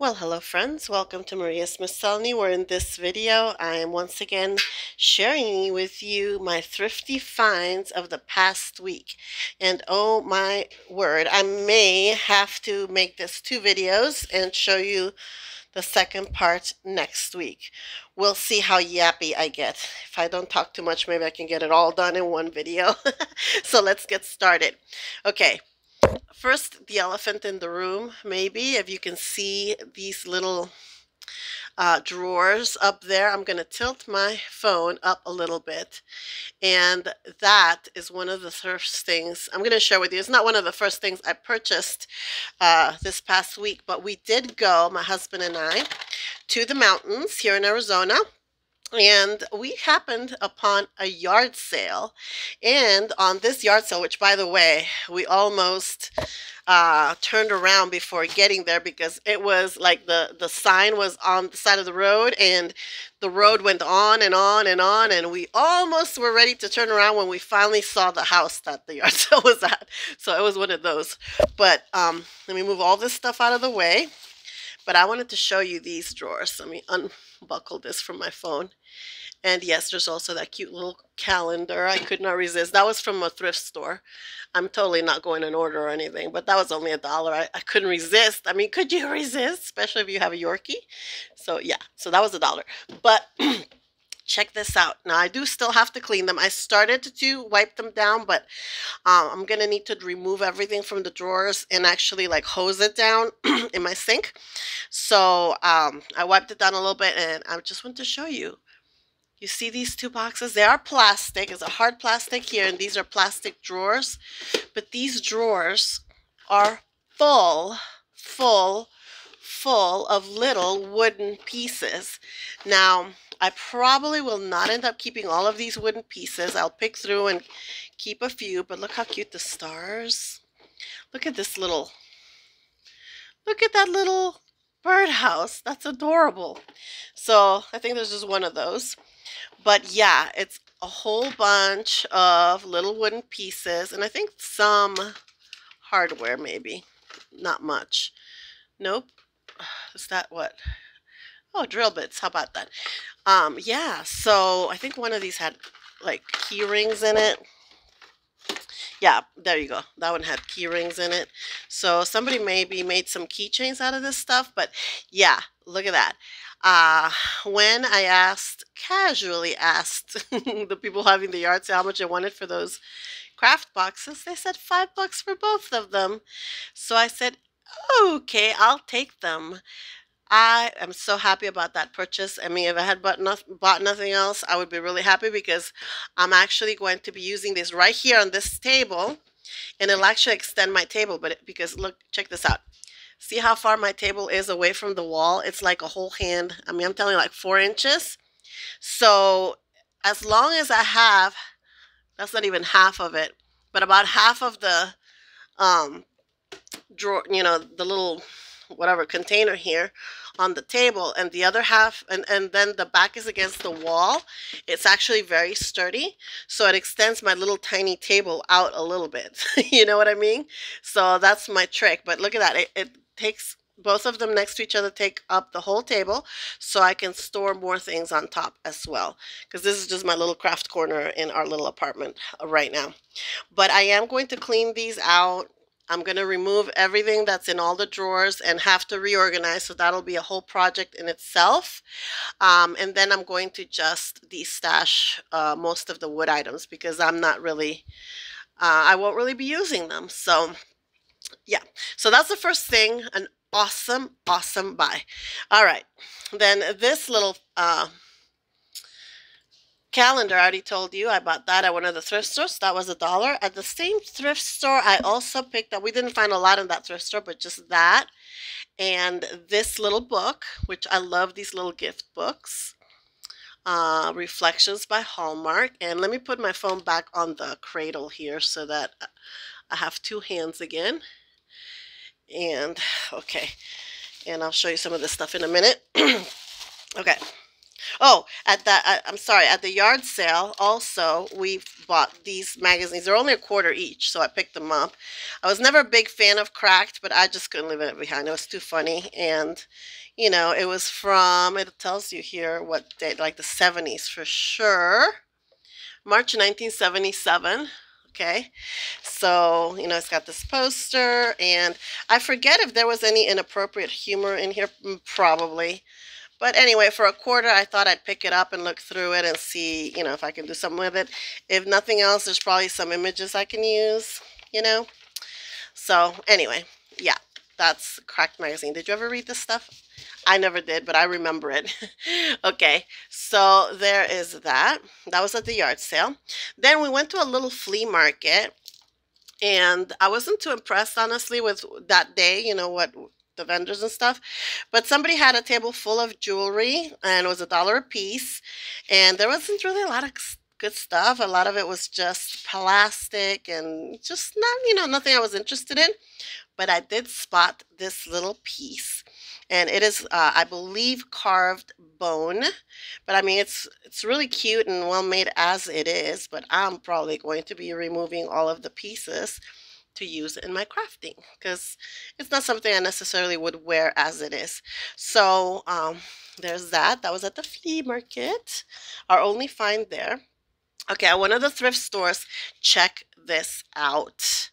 Well, hello friends. Welcome to Maria's Miscellany. Where in this video, I am once again sharing with you my thrifty finds of the past week. And oh my word, I may have to make this two videos and show you the second part next week. We'll see how yappy I get. If I don't talk too much, maybe I can get it all done in one video. so let's get started. Okay, first the elephant in the room maybe if you can see these little uh, drawers up there I'm gonna tilt my phone up a little bit. And that is one of the first things I'm gonna share with you it's not one of the first things I purchased uh, this past week but we did go my husband and I to the mountains here in Arizona and we happened upon a yard sale and on this yard sale which by the way we almost uh, turned around before getting there because it was like the the sign was on the side of the road and the road went on and on and on and we almost were ready to turn around when we finally saw the house that the yard sale was at. So it was one of those. But um, let me move all this stuff out of the way but I wanted to show you these drawers let me unbuckle this from my phone and yes, there's also that cute little calendar. I could not resist. That was from a thrift store. I'm totally not going in order or anything, but that was only a dollar. I, I couldn't resist. I mean, could you resist? Especially if you have a Yorkie. So yeah, so that was a dollar. But check this out. Now I do still have to clean them. I started to wipe them down, but um, I'm going to need to remove everything from the drawers and actually like hose it down in my sink. So um, I wiped it down a little bit and I just want to show you you see these two boxes? They are plastic. It's a hard plastic here, and these are plastic drawers. But these drawers are full, full, full of little wooden pieces. Now, I probably will not end up keeping all of these wooden pieces. I'll pick through and keep a few, but look how cute the stars. Look at this little, look at that little birdhouse. That's adorable. So I think there's just one of those. But yeah, it's a whole bunch of little wooden pieces. And I think some hardware maybe. Not much. Nope. Is that what? Oh, drill bits. How about that? Um, yeah, so I think one of these had like key rings in it. Yeah, there you go. That one had key rings in it. So somebody maybe made some keychains out of this stuff. But yeah, look at that. Uh, when I asked, casually asked the people having the yard sale how much I wanted for those craft boxes, they said five bucks for both of them. So I said, okay, I'll take them. I am so happy about that purchase. I mean, if I had bought, no bought nothing else, I would be really happy because I'm actually going to be using this right here on this table and it'll actually extend my table. But it, because look, check this out. See how far my table is away from the wall? It's like a whole hand. I mean, I'm telling you, like four inches. So as long as I have, that's not even half of it, but about half of the um, drawer, you know, the little whatever container here on the table and the other half and, and then the back is against the wall. It's actually very sturdy so it extends my little tiny table out a little bit. You know what I mean? So that's my trick but look at that it, it takes both of them next to each other take up the whole table so I can store more things on top as well because this is just my little craft corner in our little apartment uh, right now. But I am going to clean these out I'm going to remove everything that's in all the drawers and have to reorganize so that'll be a whole project in itself um, and then I'm going to just destash uh, most of the wood items because I'm not really uh, I won't really be using them so yeah, so that's the first thing. An awesome, awesome buy. All right, then this little uh, calendar, I already told you, I bought that at one of the thrift stores. That was a dollar. At the same thrift store, I also picked up, we didn't find a lot in that thrift store, but just that. And this little book, which I love these little gift books. Uh, Reflections by Hallmark. And let me put my phone back on the cradle here so that I have two hands again. And, okay, and I'll show you some of this stuff in a minute. okay, Oh, at that, uh, I'm sorry, at the yard sale, also, we bought these magazines. They're only a quarter each, so I picked them up. I was never a big fan of Cracked, but I just couldn't leave it behind. It was too funny. And, you know, it was from, it tells you here what date, like the 70s for sure. March 1977. Okay, so you know it's got this poster, and I forget if there was any inappropriate humor in here. Mm, probably, but anyway, for a quarter, I thought I'd pick it up and look through it and see, you know, if I can do something with it. If nothing else, there's probably some images I can use, you know. So anyway, yeah, that's Cracked Magazine. Did you ever read this stuff? I never did, but I remember it. okay, so there is that. That was at the yard sale. Then we went to a little flea market, and I wasn't too impressed, honestly, with that day, you know, what the vendors and stuff. But somebody had a table full of jewelry and it was a dollar a piece. And there wasn't really a lot of good stuff. A lot of it was just plastic and just not, you know, nothing I was interested in. But I did spot this little piece. And it is, uh, I believe, carved bone. But I mean, it's it's really cute and well made as it is. But I'm probably going to be removing all of the pieces to use in my crafting because it's not something I necessarily would wear as it is. So um, there's that. That was at the flea market. Our only find there. Okay, at one of the thrift stores, check this out.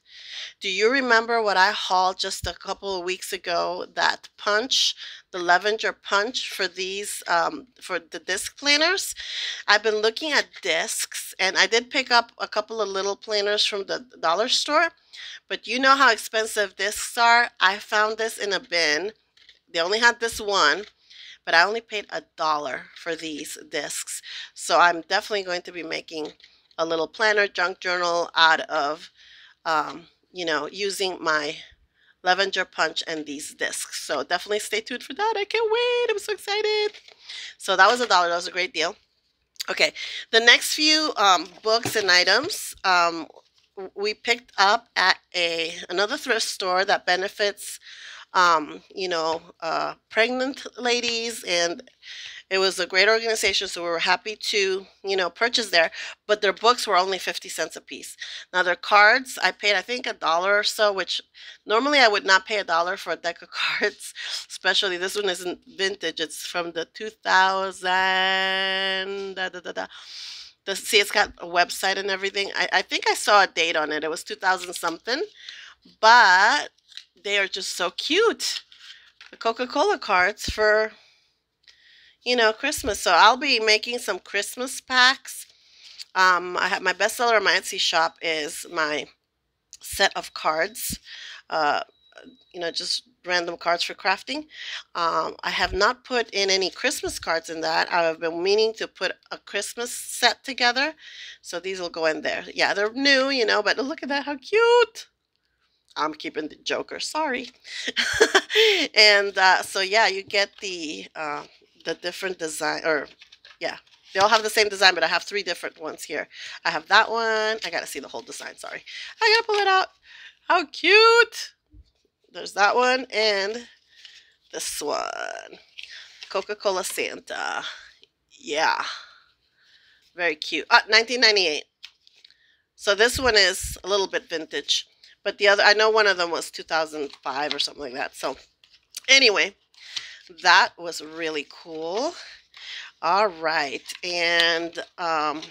Do you remember what I hauled just a couple of weeks ago? That punch, the Levenger punch for these, um, for the disc planners. I've been looking at discs and I did pick up a couple of little planners from the dollar store. But you know how expensive discs are? I found this in a bin. They only had this one but I only paid a dollar for these discs. So I'm definitely going to be making a little planner junk journal out of um, you know, using my Levenger punch and these discs. So definitely stay tuned for that. I can't wait. I'm so excited. So that was a dollar. That was a great deal. Okay, the next few um, books and items um, we picked up at a another thrift store that benefits, um, you know, uh, pregnant ladies and it was a great organization, so we were happy to, you know, purchase there. But their books were only 50 cents a piece. Now, their cards, I paid, I think, a dollar or so, which normally I would not pay a dollar for a deck of cards, especially this one isn't vintage. It's from the 2000, da, da, da, da. The, see, it's got a website and everything. I, I think I saw a date on it. It was 2000 something, but they are just so cute. The Coca-Cola cards for you know, Christmas. So I'll be making some Christmas packs. Um, I have my bestseller on my Etsy shop is my set of cards. Uh, you know, just random cards for crafting. Um, I have not put in any Christmas cards in that. I've been meaning to put a Christmas set together. So these will go in there. Yeah, they're new, you know, but look at that. How cute. I'm keeping the Joker. Sorry. and uh, so, yeah, you get the uh, the different design, or yeah, they all have the same design, but I have three different ones here. I have that one. I gotta see the whole design, sorry. I gotta pull it out. How cute! There's that one and this one. Coca-Cola Santa. Yeah. Very cute. Ah, 1998. So this one is a little bit vintage. But the other, I know one of them was 2005 or something like that. So anyway, that was really cool. All right. And um,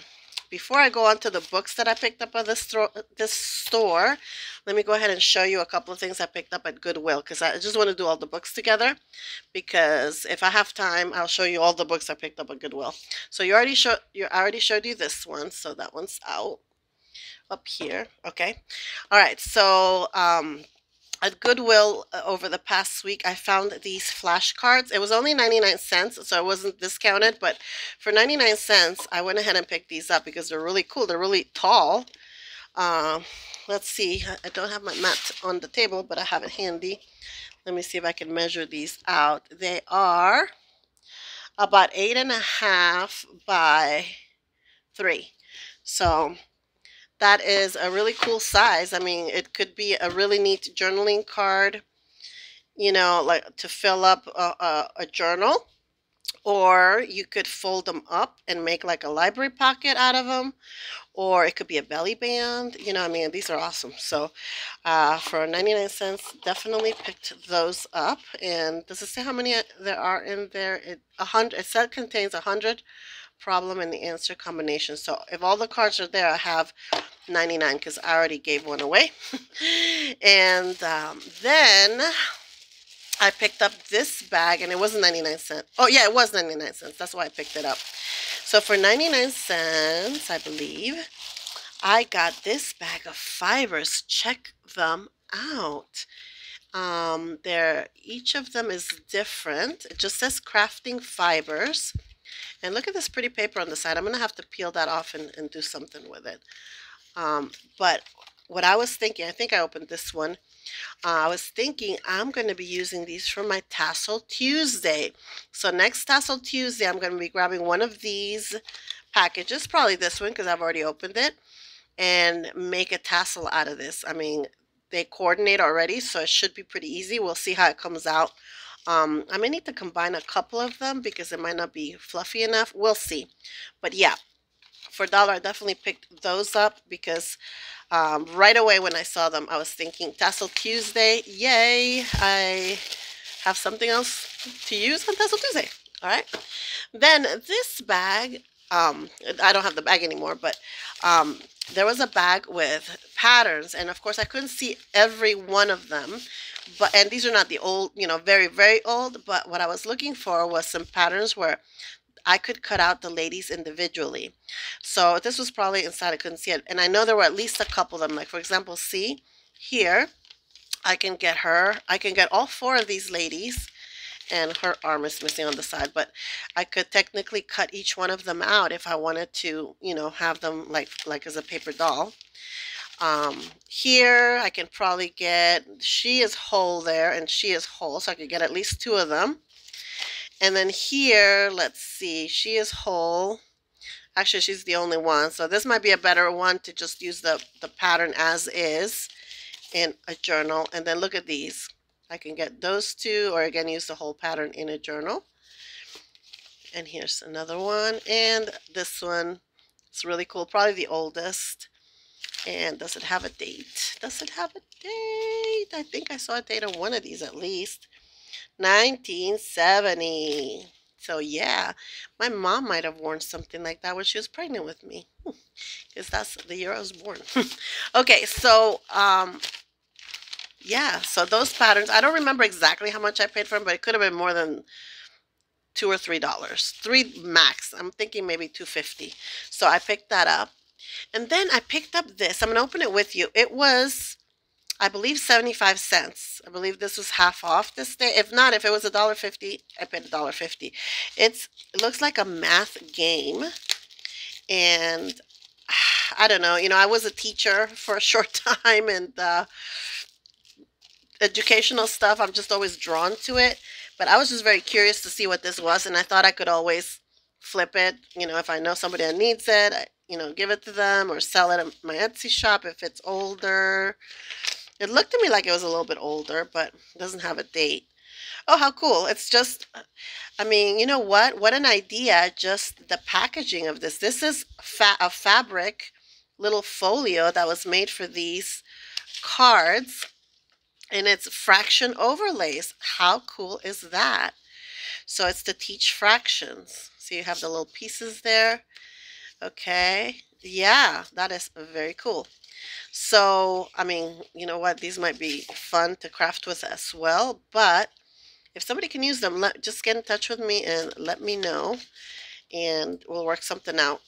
before I go on to the books that I picked up at this, store, this store, let me go ahead and show you a couple of things I picked up at Goodwill because I just want to do all the books together because if I have time, I'll show you all the books I picked up at Goodwill. So you already showed you already showed you this one, so that one's out up here. Okay. All right. So um, at Goodwill uh, over the past week, I found these flashcards. It was only 99 cents, so it wasn't discounted, but for 99 cents, I went ahead and picked these up because they're really cool. They're really tall. Uh, let's see. I don't have my mat on the table, but I have it handy. Let me see if I can measure these out. They are about eight and a half by three. So that is a really cool size. I mean, it could be a really neat journaling card, you know, like to fill up a, a, a journal. or you could fold them up and make like a library pocket out of them or it could be a belly band you know i mean these are awesome so uh, for 99 cents definitely picked those up and does it say how many uh, there are in there it a hundred it said contains a hundred problem and the answer combination so if all the cards are there i have 99 because i already gave one away and um, then I picked up this bag and it wasn't 99 cents. Oh, yeah, it was 99 cents. That's why I picked it up. So for 99 cents, I believe, I got this bag of fibers. Check them out. Um, they're, each of them is different. It just says crafting fibers. And look at this pretty paper on the side. I'm going to have to peel that off and, and do something with it. Um, but what I was thinking, I think I opened this one. Uh, I was thinking I'm going to be using these for my Tassel Tuesday. So next Tassel Tuesday, I'm going to be grabbing one of these packages, probably this one because I've already opened it, and make a tassel out of this. I mean, they coordinate already, so it should be pretty easy. We'll see how it comes out. Um, I may need to combine a couple of them because it might not be fluffy enough. We'll see. But yeah, for dollar, I definitely picked those up because um, right away when I saw them, I was thinking Tassel Tuesday, yay, I have something else to use on Tassel Tuesday. All right. Then this bag, um, I don't have the bag anymore, but um, there was a bag with patterns. And of course, I couldn't see every one of them. But And these are not the old, you know, very, very old. But what I was looking for was some patterns where I could cut out the ladies individually. So this was probably inside. I couldn't see it. And I know there were at least a couple of them. Like, for example, see here, I can get her. I can get all four of these ladies. And her arm is missing on the side. But I could technically cut each one of them out if I wanted to, you know, have them like, like as a paper doll. Um, here I can probably get, she is whole there and she is whole. So I could get at least two of them. And then here, let's see, she is whole. Actually, she's the only one. So this might be a better one to just use the, the pattern as is in a journal. And then look at these. I can get those two or again use the whole pattern in a journal. And here's another one. And this one, it's really cool. Probably the oldest. And does it have a date? Does it have a date? I think I saw a date on one of these at least. 1970. So yeah, my mom might have worn something like that when she was pregnant with me. Because that's the year I was born. okay, so um, yeah, so those patterns, I don't remember exactly how much I paid for them, but it could have been more than two or three dollars. Three max. I'm thinking maybe 250. So I picked that up. And then I picked up this. I'm going to open it with you. It was I believe 75 cents. I believe this was half off this day. If not, if it was a dollar fifty, I paid a dollar fifty. It's it looks like a math game. And I don't know, you know, I was a teacher for a short time and uh, educational stuff, I'm just always drawn to it. But I was just very curious to see what this was, and I thought I could always flip it. You know, if I know somebody that needs it, I, you know, give it to them or sell it at my Etsy shop if it's older. It looked to me like it was a little bit older, but doesn't have a date. Oh, how cool. It's just, I mean, you know what? What an idea. Just the packaging of this. This is fa a fabric little folio that was made for these cards. And it's fraction overlays. How cool is that? So it's to teach fractions. So you have the little pieces there. Okay. Yeah, that is very cool. So, I mean, you know what? These might be fun to craft with as well. But if somebody can use them, let, just get in touch with me and let me know. And we'll work something out.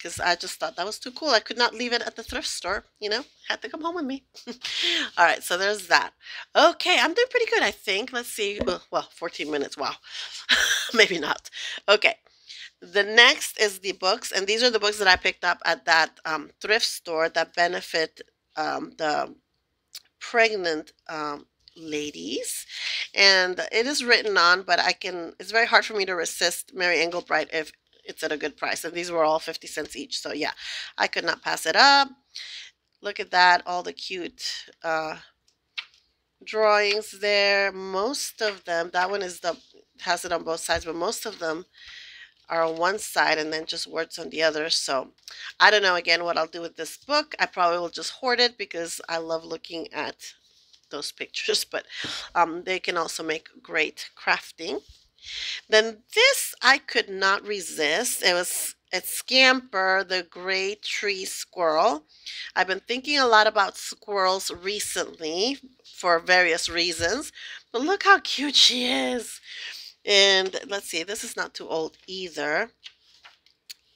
Because I just thought that was too cool. I could not leave it at the thrift store, you know. Had to come home with me. All right, so there's that. Okay, I'm doing pretty good, I think. Let's see. Well, 14 minutes. Wow. Maybe not. Okay. The next is the books, and these are the books that I picked up at that um, thrift store that benefit um, the pregnant um, ladies. And it is written on, but I can, it's very hard for me to resist Mary Engelbreit if it's at a good price. And these were all 50 cents each. So yeah, I could not pass it up. Look at that, all the cute uh, drawings there. Most of them, that one is the has it on both sides, but most of them are on one side and then just words on the other. So I don't know again what I'll do with this book. I probably will just hoard it because I love looking at those pictures, but um, they can also make great crafting. Then this I could not resist. It was it's Scamper, the gray tree squirrel. I've been thinking a lot about squirrels recently for various reasons, but look how cute she is. And let's see, this is not too old either.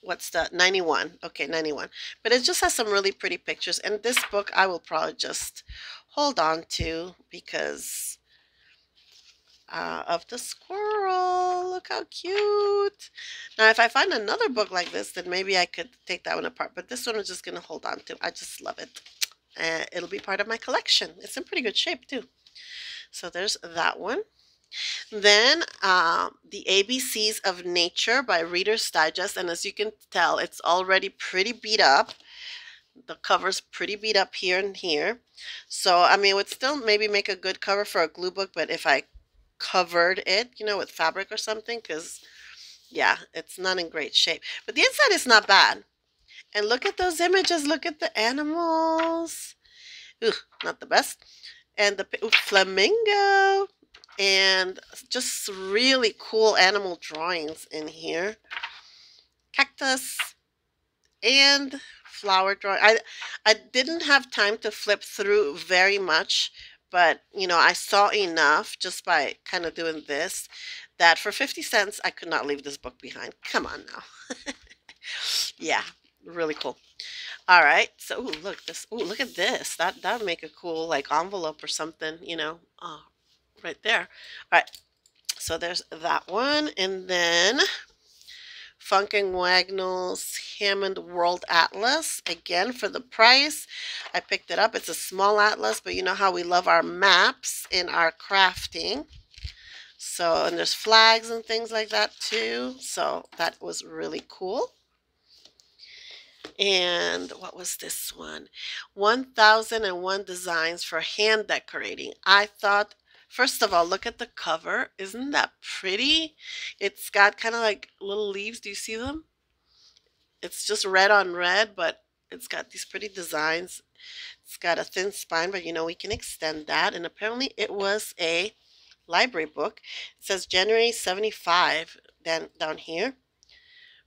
What's that? 91. Okay, 91. But it just has some really pretty pictures. And this book I will probably just hold on to because uh, of the squirrel. Look how cute. Now, if I find another book like this, then maybe I could take that one apart. But this one I'm just going to hold on to. I just love it. Uh, it'll be part of my collection. It's in pretty good shape, too. So there's that one. Then uh, the ABCs of Nature by Reader's Digest. And as you can tell, it's already pretty beat up. The cover's pretty beat up here and here. So, I mean, it would still maybe make a good cover for a glue book, but if I covered it, you know, with fabric or something, because, yeah, it's not in great shape. But the inside is not bad. And look at those images. Look at the animals. Ooh, not the best. And the ooh, flamingo and just really cool animal drawings in here. Cactus and flower drawing. I, I didn't have time to flip through very much, but you know, I saw enough just by kind of doing this that for 50 cents, I could not leave this book behind. Come on now. yeah, really cool. All right, so ooh, look this. Ooh, look at this. That that would make a cool like envelope or something. You know, oh, right there. All right, so there's that one. And then Funk and Wagnalls Hammond World Atlas. Again, for the price, I picked it up. It's a small atlas, but you know how we love our maps in our crafting. So, and there's flags and things like that too. So that was really cool. And what was this one? 1001 Designs for Hand Decorating. I thought First of all, look at the cover. Isn't that pretty? It's got kind of like little leaves. Do you see them? It's just red on red, but it's got these pretty designs. It's got a thin spine, but you know, we can extend that. And apparently it was a library book. It says January 75 down, down here.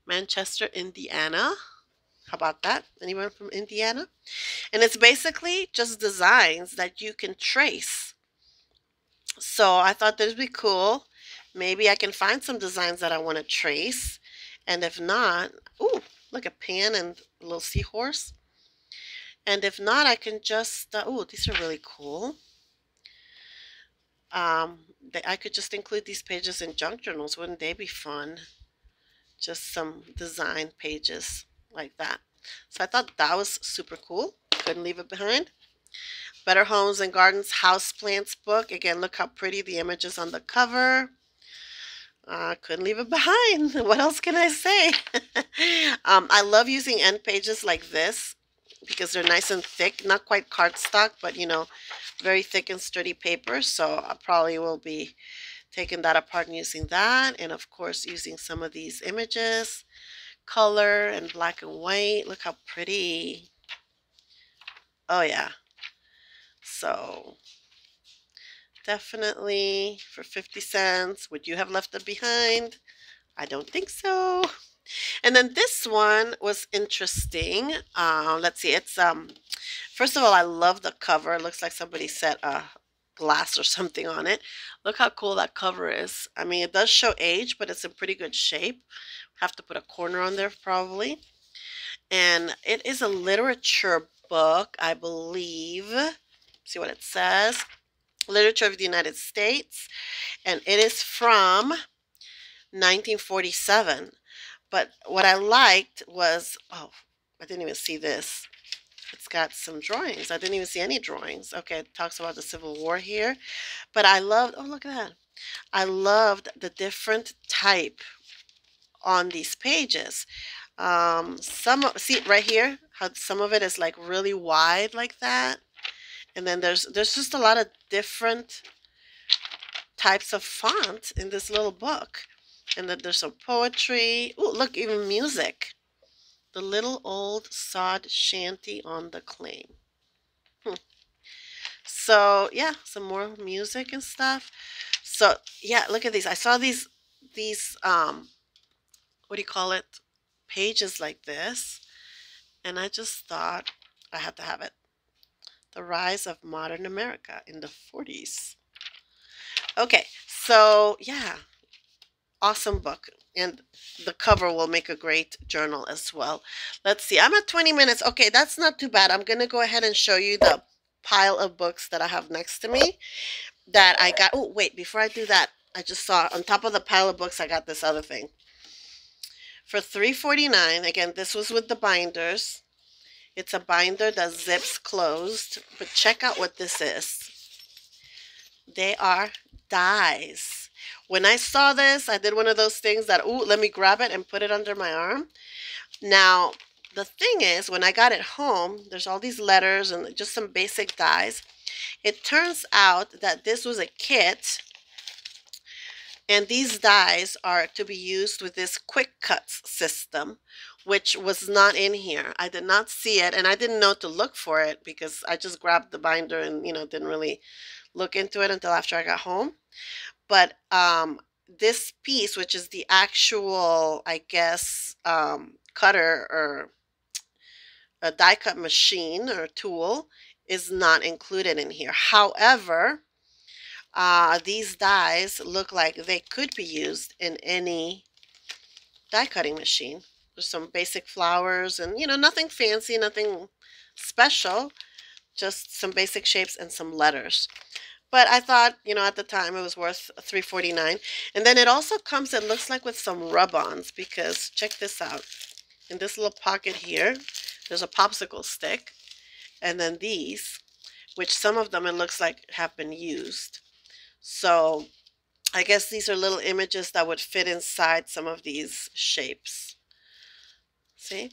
Manchester, Indiana. How about that? Anyone from Indiana? And it's basically just designs that you can trace so I thought this would be cool. Maybe I can find some designs that I want to trace. And if not, ooh, look a pan and a little seahorse. And if not, I can just, uh, ooh, these are really cool. Um, they, I could just include these pages in junk journals. Wouldn't they be fun? Just some design pages like that. So I thought that was super cool. Couldn't leave it behind. Better Homes and Gardens Houseplants book. Again, look how pretty the image is on the cover. Uh, couldn't leave it behind. What else can I say? um, I love using end pages like this because they're nice and thick. Not quite cardstock, but you know, very thick and sturdy paper. So I probably will be taking that apart and using that. And of course, using some of these images, color and black and white. Look how pretty. Oh yeah. So definitely for 50 cents. Would you have left it behind? I don't think so. And then this one was interesting. Uh, let's see. It's um. First of all, I love the cover. It looks like somebody set a glass or something on it. Look how cool that cover is. I mean, it does show age, but it's in pretty good shape. Have to put a corner on there probably. And it is a literature book, I believe see what it says. Literature of the United States. And it is from 1947. But what I liked was, oh, I didn't even see this. It's got some drawings. I didn't even see any drawings. Okay, it talks about the Civil War here. But I loved, oh, look at that. I loved the different type on these pages. Um, some, see right here, how some of it is like really wide like that. And then there's there's just a lot of different types of font in this little book. And then there's some poetry. Oh, look, even music. The little old sod shanty on the claim. Hmm. So yeah, some more music and stuff. So yeah, look at these. I saw these these um what do you call it? Pages like this. And I just thought I had to have it. The Rise of Modern America in the 40s. Okay, so yeah, awesome book. And the cover will make a great journal as well. Let's see, I'm at 20 minutes. Okay, that's not too bad. I'm going to go ahead and show you the pile of books that I have next to me that I got. Oh, wait, before I do that, I just saw on top of the pile of books, I got this other thing. For $3.49, again, this was with the binders. It's a binder that zips closed, but check out what this is. They are dies. When I saw this, I did one of those things that, ooh, let me grab it and put it under my arm. Now, the thing is, when I got it home, there's all these letters and just some basic dies. It turns out that this was a kit and these dies are to be used with this QuicKutz system, which was not in here. I did not see it and I didn't know to look for it because I just grabbed the binder and, you know, didn't really look into it until after I got home. But um, this piece, which is the actual, I guess, um, cutter or a die cut machine or tool, is not included in here. However, uh, these dies look like they could be used in any die cutting machine. There's some basic flowers and, you know, nothing fancy, nothing special, just some basic shapes and some letters. But I thought, you know, at the time it was worth $3.49. And then it also comes, it looks like with some rub-ons because check this out. In this little pocket here, there's a popsicle stick. And then these, which some of them it looks like have been used. So I guess these are little images that would fit inside some of these shapes. See?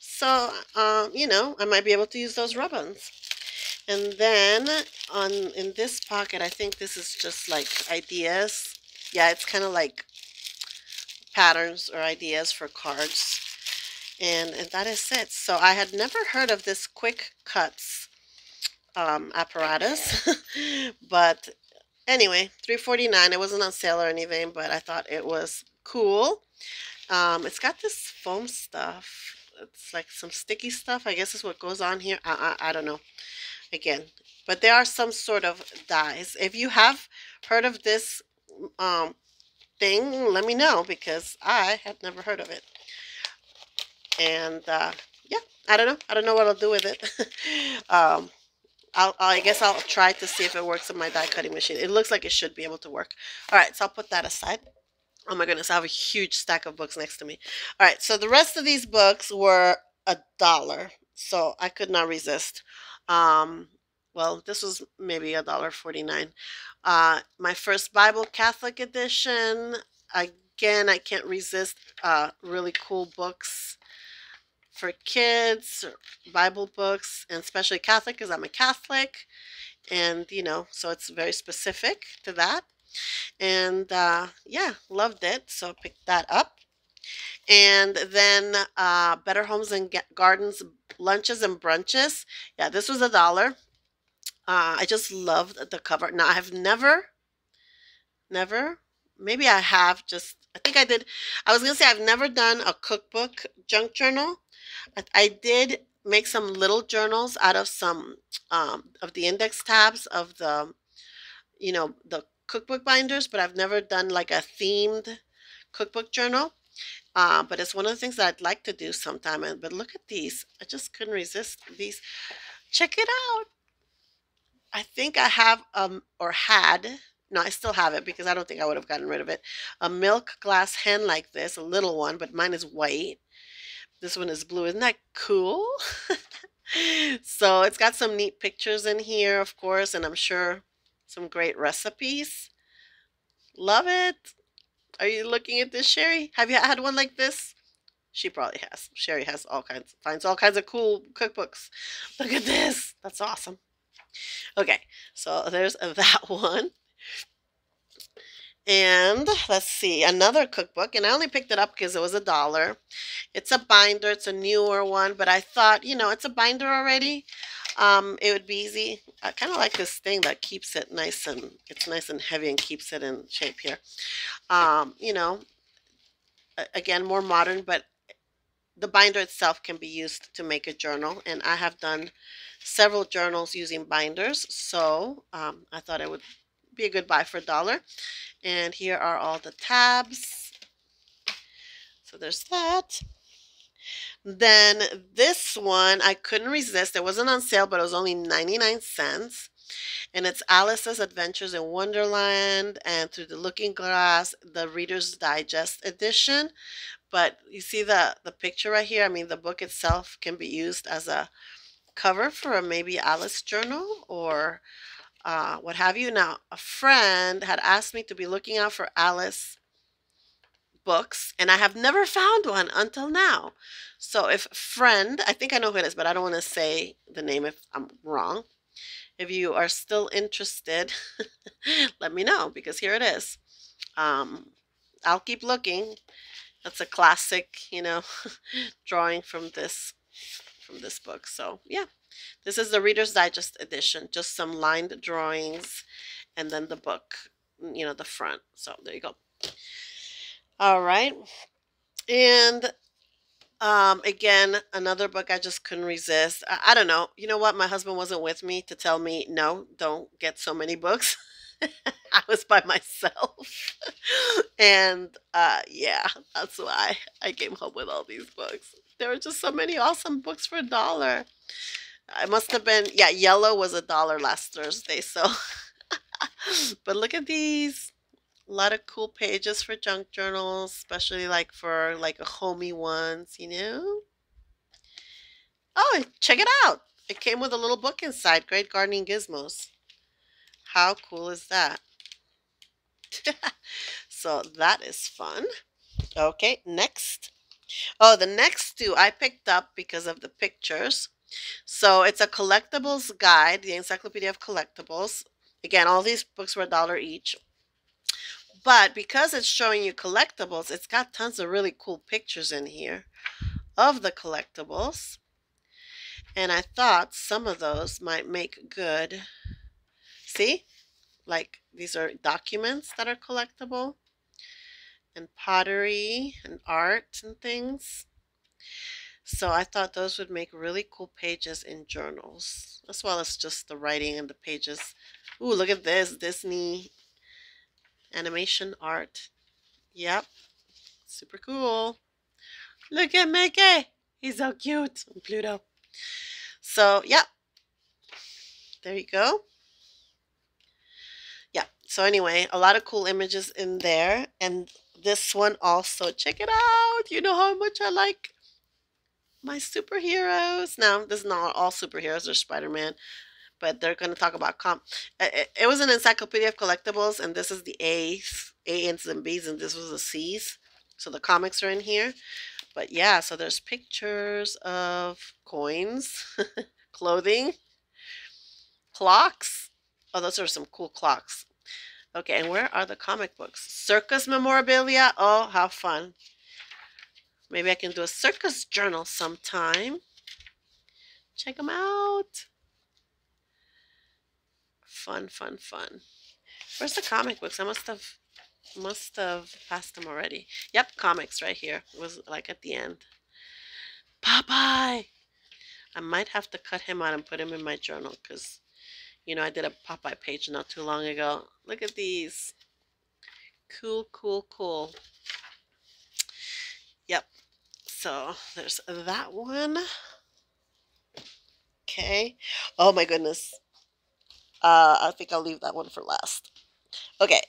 So, um, you know, I might be able to use those rub-ons. And then on in this pocket, I think this is just like ideas. Yeah, it's kind of like patterns or ideas for cards. And, and that is it. So I had never heard of this quick cuts um, apparatus, but anyway, three forty nine. It wasn't on sale or anything, but I thought it was cool. Um, it's got this foam stuff. It's like some sticky stuff. I guess is what goes on here. I, I, I don't know again. But there are some sort of dies. If you have heard of this um, thing, let me know because I had never heard of it. And uh, yeah, I don't know. I don't know what I'll do with it. um, I'll, I guess I'll try to see if it works on my die cutting machine. It looks like it should be able to work. All right, so I'll put that aside. Oh my goodness, I have a huge stack of books next to me. All right, so the rest of these books were a dollar, so I could not resist. Um, well, this was maybe a dollar forty-nine. Uh, my first Bible Catholic edition. Again, I can't resist uh, really cool books for kids, Bible books, and especially Catholic because I'm a Catholic. And, you know, so it's very specific to that. And uh, yeah, loved it. So I picked that up. And then uh, Better Homes and Gardens lunches and brunches. Yeah, this was a dollar. Uh, I just loved the cover. Now, I have never, never, maybe I have just, I think I did. I was going to say I've never done a cookbook junk journal. I, I did make some little journals out of some um, of the index tabs of the, you know, the cookbook binders, but I've never done like a themed cookbook journal. Uh, but it's one of the things that I'd like to do sometime. But look at these. I just couldn't resist these. Check it out. I think I have um or had no, I still have it because I don't think I would have gotten rid of it. A milk glass hen like this, a little one, but mine is white. This one is blue. Isn't that cool? so it's got some neat pictures in here, of course, and I'm sure some great recipes. Love it. Are you looking at this, Sherry? Have you had one like this? She probably has. Sherry has all kinds, finds all kinds of cool cookbooks. Look at this. That's awesome. Okay, so there's that one. And let's see, another cookbook. And I only picked it up because it was a dollar. It's a binder, it's a newer one, but I thought, you know, it's a binder already. Um, it would be easy. I kind of like this thing that keeps it nice and it's nice and heavy and keeps it in shape here. Um, you know, again, more modern, but the binder itself can be used to make a journal. And I have done several journals using binders. So um, I thought it would be a good buy for a dollar. And here are all the tabs. So there's that. Then this one, I couldn't resist. It wasn't on sale, but it was only 99 cents. And it's Alice's Adventures in Wonderland and Through the Looking Glass, the Reader's Digest edition. But you see the, the picture right here? I mean, the book itself can be used as a cover for a maybe Alice journal or uh, what have you. Now, a friend had asked me to be looking out for Alice books, and I have never found one until now. So, if friend, I think I know who it is, but I don't want to say the name if I'm wrong. If you are still interested, let me know because here it is. Um, I'll keep looking. That's a classic, you know, drawing from this from this book. So yeah, this is the Reader's Digest edition. Just some lined drawings, and then the book, you know, the front. So there you go. All right. And um, again, another book I just couldn't resist. I, I, don't know. You know what? My husband wasn't with me to tell me, no, don't get so many books. I was by myself. and uh, yeah, that's why I came home with all these books. There were just so many awesome books for a dollar. I must have been, yeah, yellow was a dollar last Thursday. So, but look at these a lot of cool pages for junk journals, especially like for like a homey ones, you know. Oh, check it out. It came with a little book inside, Great Gardening Gizmos. How cool is that? so that is fun. Okay, next. Oh, the next two I picked up because of the pictures. So it's a collectibles guide, the Encyclopedia of Collectibles. Again, all these books were a dollar each. But because it's showing you collectibles, it's got tons of really cool pictures in here of the collectibles. And I thought some of those might make good. See? Like these are documents that are collectible and pottery and art and things. So I thought those would make really cool pages in journals, as well as just the writing and the pages. Ooh, look at this Disney animation art. Yep, super cool. Look at Mickey. He's so cute. And Pluto. So, yep. There you go. Yeah. So anyway, a lot of cool images in there. And this one also, check it out. You know how much I like my superheroes. Now, this is not all superheroes. There's Spider-Man but they're going to talk about comp. It, it, was an encyclopedia of collectibles, and this is the A's, A, and B's, and this was the C's. So the comics are in here. But yeah, so there's pictures of coins, clothing, clocks. Oh, those are some cool clocks. Okay, and where are the comic books? Circus memorabilia. Oh, how fun. Maybe I can do a circus journal sometime. Check them out. Fun, fun, fun. Where's the comic books? I must have must have passed them already. Yep, comics right here. It was like at the end. Popeye! I might have to cut him out and put him in my journal because, you know, I did a Popeye page not too long ago. Look at these. Cool, cool, cool. So there's that one. Okay. Oh my goodness. Uh, I think I'll leave that one for last. Okay.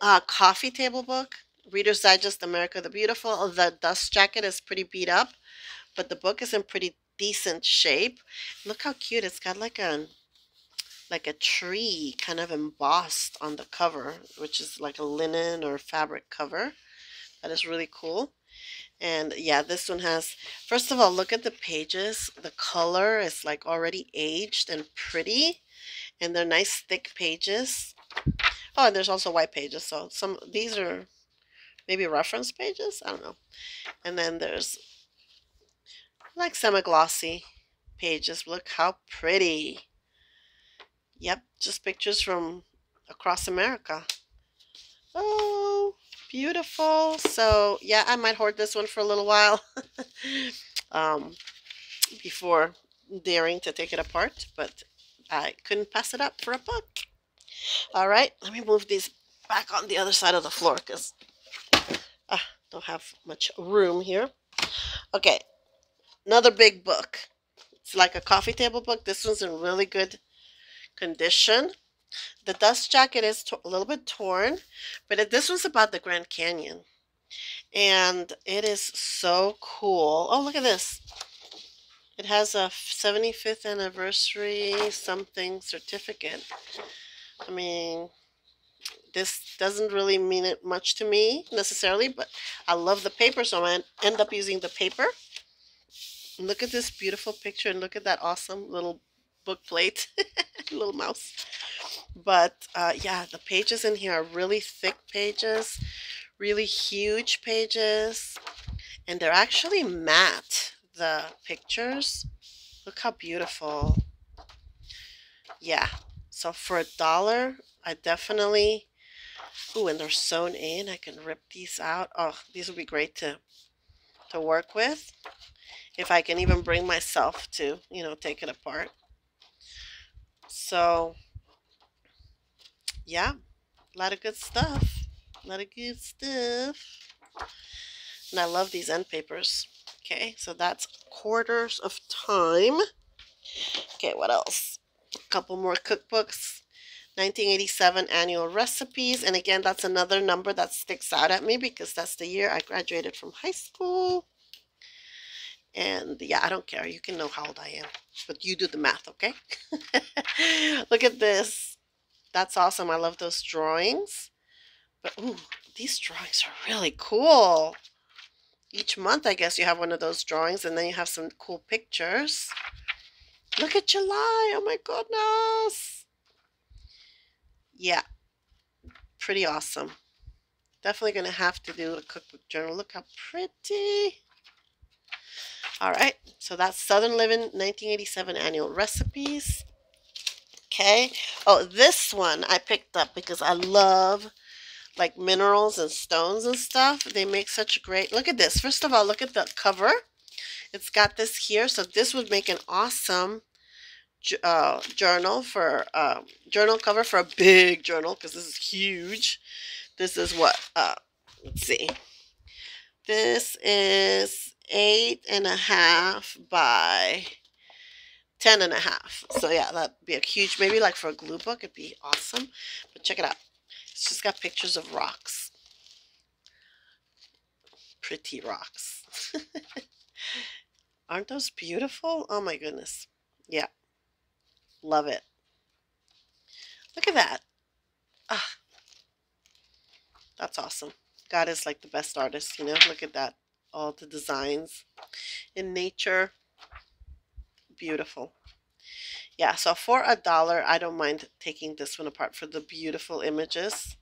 Uh, coffee table book. Reader's Digest America the Beautiful. The dust jacket is pretty beat up, but the book is in pretty decent shape. Look how cute. It's got like a like a tree kind of embossed on the cover, which is like a linen or fabric cover. That is really cool. And yeah, this one has, first of all, look at the pages. The color is like already aged and pretty. And they're nice thick pages. Oh, and there's also white pages. So some these are maybe reference pages. I don't know. And then there's like semi-glossy pages. Look how pretty. Yep, just pictures from across America. Oh, beautiful. So yeah, I might hoard this one for a little while um, before daring to take it apart, but I couldn't pass it up for a book. All right, let me move these back on the other side of the floor because I don't have much room here. Okay, another big book. It's like a coffee table book. This one's in really good condition. The dust jacket is a little bit torn, but it, this was about the Grand Canyon. And it is so cool. Oh, look at this. It has a 75th anniversary something certificate. I mean, this doesn't really mean it much to me necessarily, but I love the paper, so I end up using the paper. Look at this beautiful picture and look at that awesome little book plate, little mouse. But uh, yeah, the pages in here are really thick pages, really huge pages, and they're actually matte, the pictures. Look how beautiful. Yeah, so for a dollar, I definitely, ooh, and they're sewn in. I can rip these out. Oh, these would be great to, to work with. If I can even bring myself to, you know, take it apart. So, yeah, a lot of good stuff. A lot of good stuff. And I love these end papers. Okay, so that's quarters of time. Okay, what else? A couple more cookbooks. 1987 annual recipes. And again, that's another number that sticks out at me because that's the year I graduated from high school. And yeah, I don't care. You can know how old I am. But you do the math, okay? Look at this. That's awesome. I love those drawings. But ooh, these drawings are really cool. Each month, I guess, you have one of those drawings. And then you have some cool pictures. Look at July. Oh my goodness. Yeah. Pretty awesome. Definitely going to have to do a cookbook journal. Look how pretty. All right, so that's Southern Living 1987 annual recipes. Okay. Oh, this one I picked up because I love like minerals and stones and stuff. They make such great. Look at this. First of all, look at the cover. It's got this here, so this would make an awesome uh, journal for uh, journal cover for a big journal because this is huge. This is what? Uh, let's see. This is eight and a half by ten and a half. So yeah, that'd be a huge, maybe like for a glue book, it'd be awesome. But check it out. It's just got pictures of rocks. Pretty rocks. Aren't those beautiful? Oh my goodness. Yeah. Love it. Look at that. Ah. That's awesome. God is like the best artist, you know? Look at that all the designs in nature. Beautiful. Yeah, so for a dollar, I don't mind taking this one apart for the beautiful images.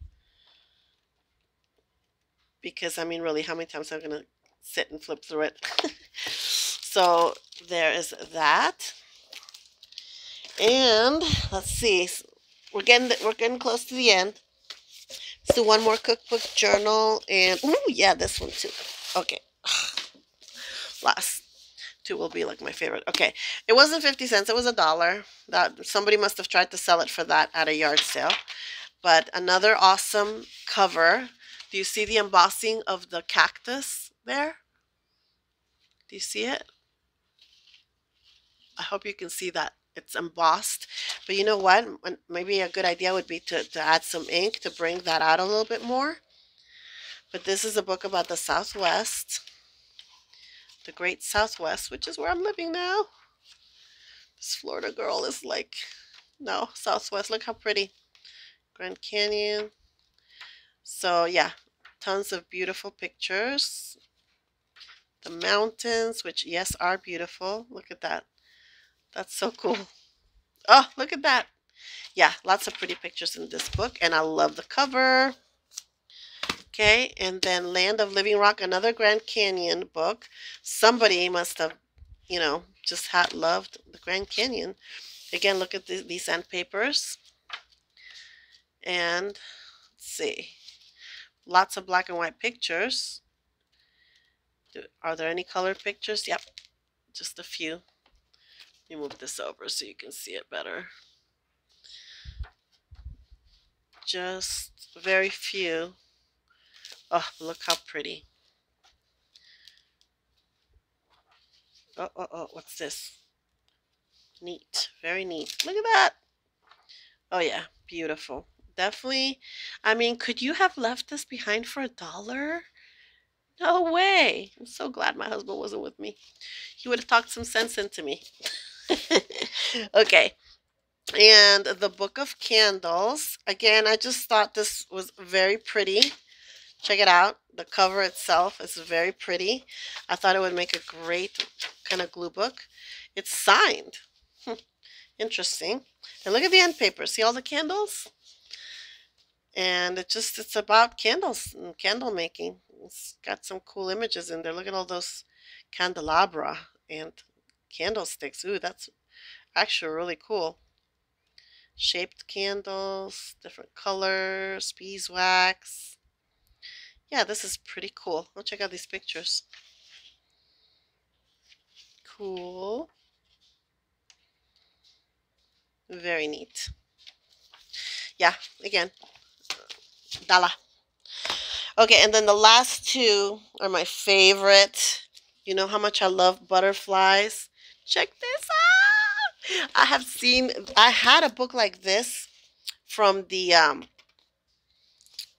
Because, I mean, really, how many times am I going to sit and flip through it? so there is that. And let's see, we're getting we're getting close to the end. Do one more cookbook journal, and oh yeah, this one too. Okay, last two will be like my favorite. Okay, it wasn't 50 cents. It was a dollar. That Somebody must have tried to sell it for that at a yard sale. But another awesome cover. Do you see the embossing of the cactus there? Do you see it? I hope you can see that. It's embossed. But you know what? Maybe a good idea would be to, to add some ink to bring that out a little bit more. But this is a book about the Southwest the great Southwest, which is where I'm living now. This Florida girl is like, no, Southwest. Look how pretty. Grand Canyon. So, yeah, tons of beautiful pictures. The mountains, which, yes, are beautiful. Look at that. That's so cool. Oh, look at that. yeah, lots of pretty pictures in this book, and I love the cover. Okay, and then Land of Living Rock, another Grand Canyon book. Somebody must have, you know, just had loved the Grand Canyon. Again, look at the, these end papers. And let's see, lots of black and white pictures. Are there any color pictures? Yep, just a few. Let me move this over so you can see it better. Just very few. Oh, look how pretty. Oh, oh, oh, what's this? Neat. Very neat. Look at that. Oh, yeah. Beautiful. Definitely. I mean, could you have left this behind for a dollar? No way. I'm so glad my husband wasn't with me. He would have talked some sense into me. okay. And the Book of Candles. Again, I just thought this was very pretty. Check it out. The cover itself is very pretty. I thought it would make a great kind of glue book. It's signed. Hmm. Interesting. And look at the end paper. See all the candles? And it just, it's about candles and candle making. It's got some cool images in there. Look at all those candelabra and candlesticks. Ooh, that's actually really cool. Shaped candles, different colors, beeswax. Yeah, this is pretty cool. I'll check out these pictures. Cool. Very neat. Yeah, again, Dala. Okay, and then the last two are my favorite. You know how much I love butterflies. Check this out. I have seen, I had a book like this from the, um,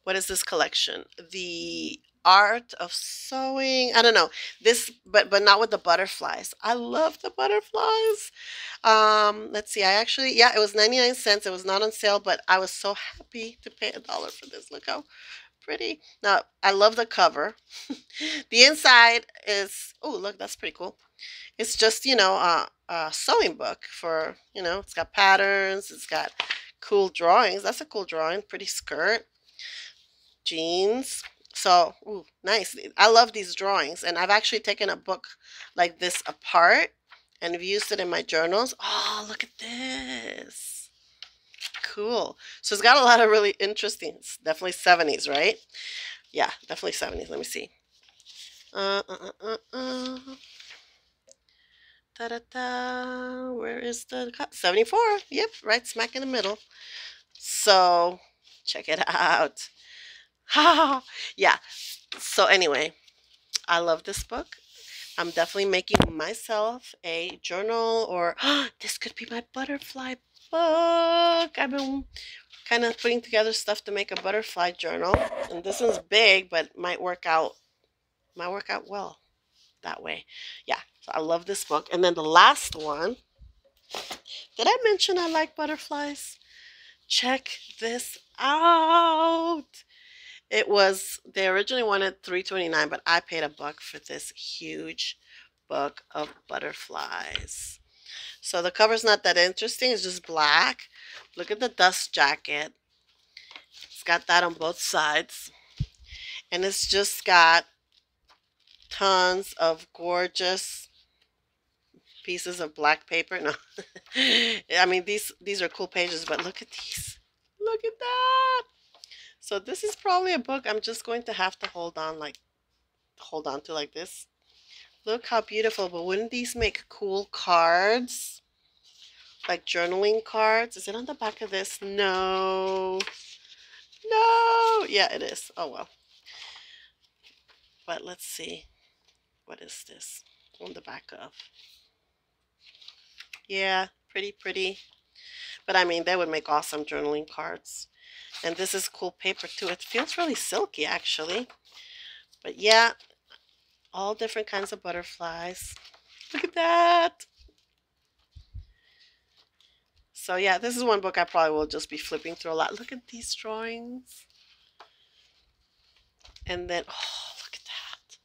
what is this collection? The art of sewing. I don't know this, but but not with the butterflies. I love the butterflies. Um, let's see. I actually, yeah, it was 99 cents. It was not on sale, but I was so happy to pay a dollar for this. Look how pretty. Now, I love the cover. the inside is, oh, look, that's pretty cool. It's just, you know, a, a sewing book for, you know, it's got patterns. It's got cool drawings. That's a cool drawing. Pretty skirt. Jeans. So, ooh, nice. I love these drawings. And I've actually taken a book like this apart and have used it in my journals. Oh, look at this. Cool. So it's got a lot of really interesting, it's definitely 70s, right? Yeah, definitely 70s. Let me see. Uh, uh, uh, uh. Da, da, da. Where is the 74? Yep, right smack in the middle. So check it out. yeah. So anyway, I love this book. I'm definitely making myself a journal or this could be my butterfly book. I've been kind of putting together stuff to make a butterfly journal. And this one's big, but might work out might work out well that way. Yeah. So I love this book. And then the last one. Did I mention I like butterflies? Check this out. It was they originally wanted 329, but I paid a buck for this huge book of butterflies. So the cover's not that interesting. It's just black. Look at the dust jacket. It's got that on both sides. And it's just got tons of gorgeous pieces of black paper. No. I mean these these are cool pages, but look at these. Look at that. So this is probably a book I'm just going to have to hold on like, hold on to like this. Look how beautiful, but wouldn't these make cool cards? Like journaling cards? Is it on the back of this? No. No. Yeah, it is. Oh, well. But let's see. What is this on the back of? Yeah, pretty, pretty. But I mean, they would make awesome journaling cards. And this is cool paper too. It feels really silky actually. But yeah, all different kinds of butterflies. Look at that. So yeah, this is one book I probably will just be flipping through a lot. Look at these drawings. And then, oh, look at that.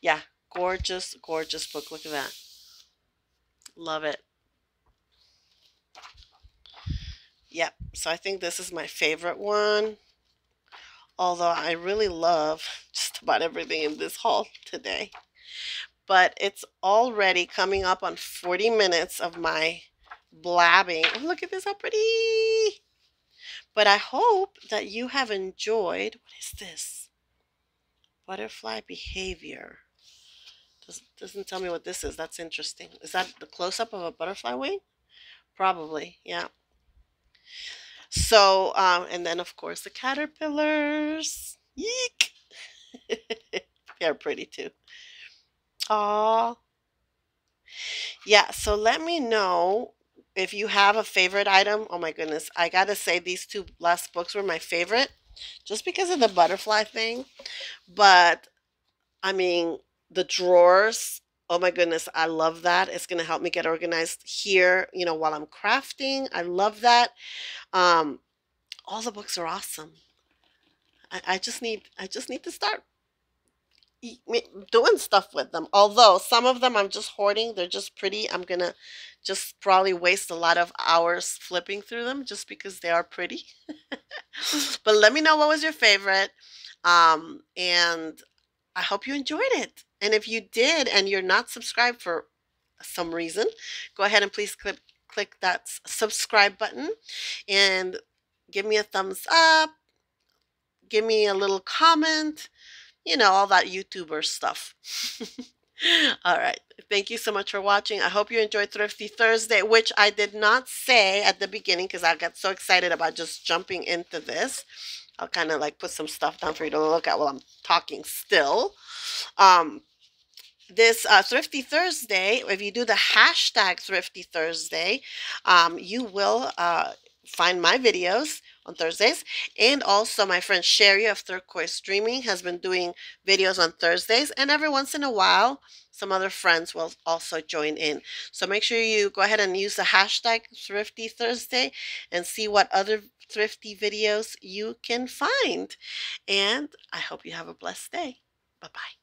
Yeah, gorgeous, gorgeous book. Look at that. Love it. Yep, so I think this is my favorite one. Although I really love just about everything in this haul today. But it's already coming up on 40 minutes of my blabbing. Oh, look at this, how pretty! But I hope that you have enjoyed. What is this? Butterfly behavior. Does, doesn't tell me what this is. That's interesting. Is that the close-up of a butterfly wing? Probably, yeah. So, um, and then of course the caterpillars. Yeek! They're pretty too. Aw. Yeah, so let me know if you have a favorite item. Oh my goodness, I gotta say these two last books were my favorite just because of the butterfly thing. But I mean, the drawers Oh my goodness, I love that. It's going to help me get organized here, you know, while I'm crafting. I love that. Um, all the books are awesome. I, I just need, I just need to start doing stuff with them. Although some of them I'm just hoarding. They're just pretty. I'm going to just probably waste a lot of hours flipping through them just because they are pretty. but let me know what was your favorite. Um, and I hope you enjoyed it. And if you did and you're not subscribed for some reason, go ahead and please click click that subscribe button and give me a thumbs up, give me a little comment, you know, all that YouTuber stuff. all right. Thank you so much for watching. I hope you enjoyed Thrifty Thursday, which I did not say at the beginning because I got so excited about just jumping into this. I'll kind of like put some stuff down for you to look at while I'm talking still. Um, this uh, Thrifty Thursday, if you do the hashtag Thrifty Thursday, um, you will uh, find my videos on Thursdays. And also my friend Sherry of Turquoise Streaming has been doing videos on Thursdays. And every once in a while, some other friends will also join in. So make sure you go ahead and use the hashtag Thrifty Thursday and see what other thrifty videos you can find. And I hope you have a blessed day. Bye-bye.